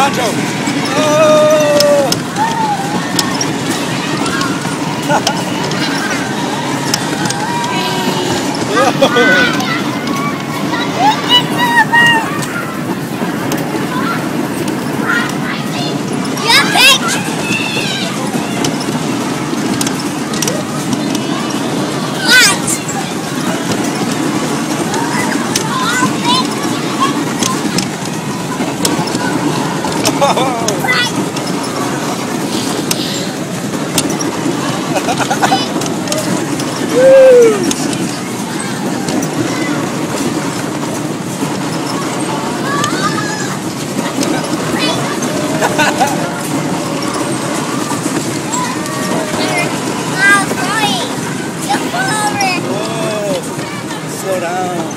Alejandro. Oh! Whoa. Slow down.